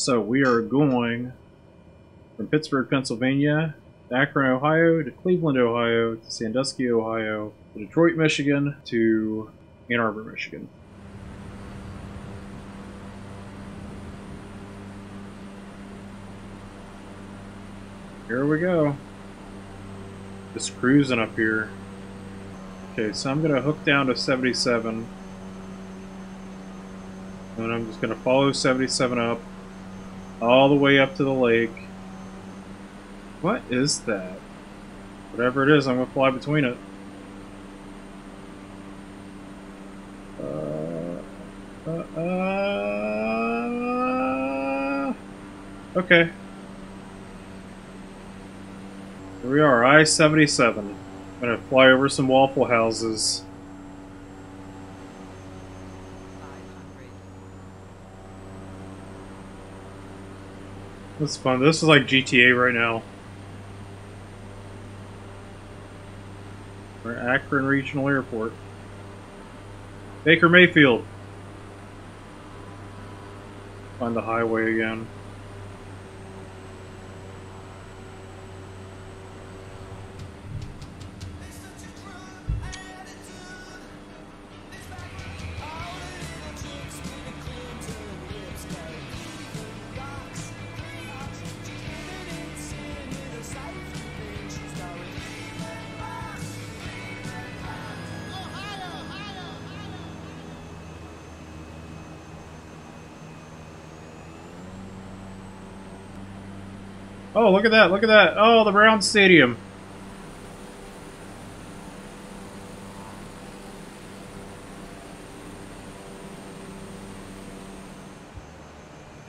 So we are going from Pittsburgh, Pennsylvania, to Akron, Ohio, to Cleveland, Ohio, to Sandusky, Ohio, to Detroit, Michigan, to Ann Arbor, Michigan. Here we go. Just cruising up here. Okay, so I'm going to hook down to 77. And I'm just going to follow 77 up all the way up to the lake. What is that? Whatever it is, I'm going to fly between it. Uh, uh, uh, okay. Here we are, I-77. I'm going to fly over some Waffle Houses. That's fun. This is like GTA right now. We're Akron Regional Airport. Baker Mayfield. Find the highway again. Oh, look at that, look at that. Oh, the Brown Stadium.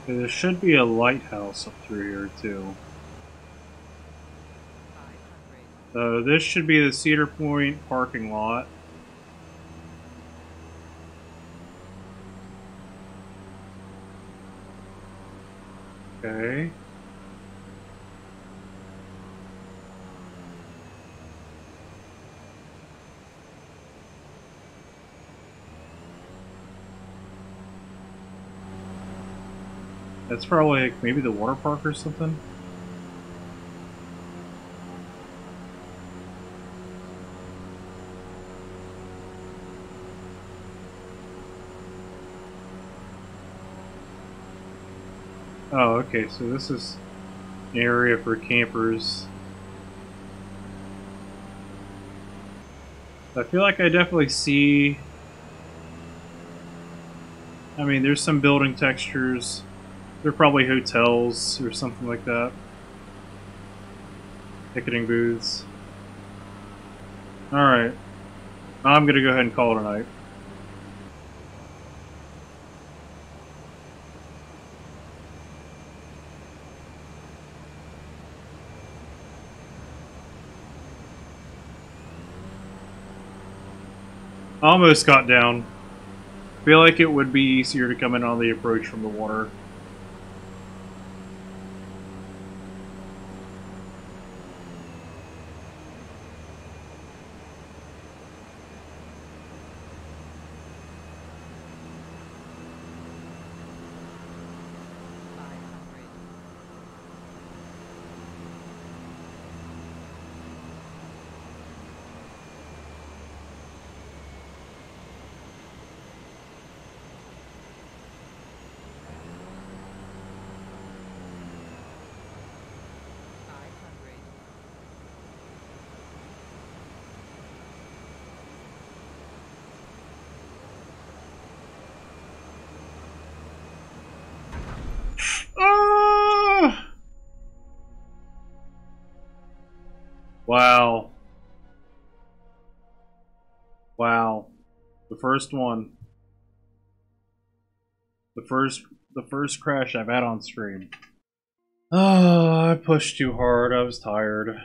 There should be a lighthouse up through here, too. So this should be the Cedar Point parking lot. Okay. That's probably like maybe the water park or something. Oh, okay, so this is an area for campers. I feel like I definitely see... I mean, there's some building textures. They're probably hotels or something like that. Ticketing booths. Alright. I'm gonna go ahead and call it a night. Almost got down. Feel like it would be easier to come in on the approach from the water. Wow. Wow. The first one. The first the first crash I've had on stream. Oh, I pushed too hard. I was tired.